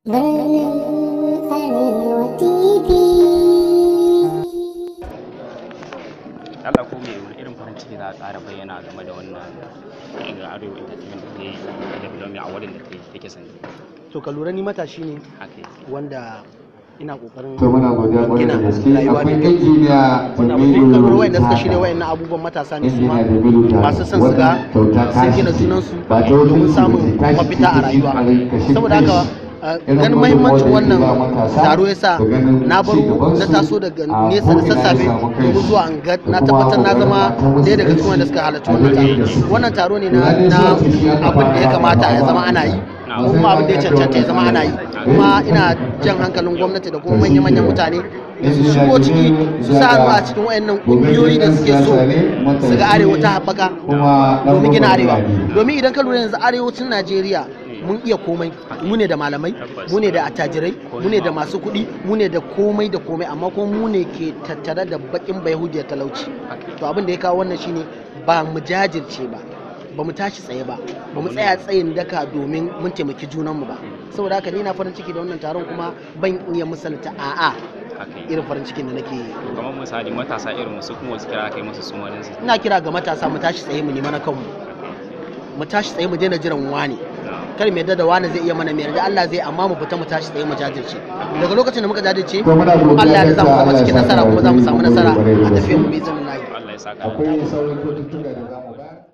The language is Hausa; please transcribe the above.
Birnin Arewa TV. Allah ko mai wani irin farin ciki za a ƙara bayyana game da wannan irin arewa entertainment da yi da development a wurin da take sani to ka lura ni matashi ne wanda ina ƙoƙarin to muna godiya ƙwarai da gaske. rayuwa akwai injiniya wanda Jamilu ka lura wayanda suka shirya wayannan abubuwan matasa ne su ma masu son su ga sun gina junansu domin samun mafita a rayuwa. saboda haka ganin mahimmancin da wannan taro ya sa na baro na taso daga nesa da sassafe domin zuwa an ga na tabbatar na zama ɗaya daga cikin wanda suka halarci wannan taro. wannan taro ne na abin da ya kamata ya zama ana yi. kuma abin da ya cancanta ya zama ana yi. kuma ina jan hankalin gwamnati da kuma manya-manyan mutane da su shigo ciki su sa hannu a cikin wayannan kungiyoyi da suke so su ga arewa ta haɓaka domin gina arewa. domin idan ka lura yanzu arewacin najeriya mun iya komai. Mu ne da malamai mu ne da attajirai mu ne da masu kuɗi mu ne da komai da komai amma kuma mu ne ke tattare da bakin bayahudiyar talauci. To abin da ya kawo wannan shine ba mu jajirce ba ba mu tashi tsaye ba ba mu tsaya tsayin daka domin mun taimaki junanmu ba. Saboda haka ni na farin ciki da wannan taron kuma ban iya misalta a'a irin farin cikin da nake yi. Kamar misali matasa irin musu kuma wasu kira kai musu wani su ina kira ga matasa mu tashi tsaye mu nema na kanmu. Mu tashi tsaye mu daina jiran wani kar mu yadda da wani zai iya mana mai yarda Allah zai amma mu fita mu tashi tsaye mu jajirce. Daga lokacin da muka jajirce Allah ya za mu da zama cikin Allah ya nasara kuma za mu samu nasara a tafiyar mu bi izinin Allah ya saka. Akwai sauran da za mu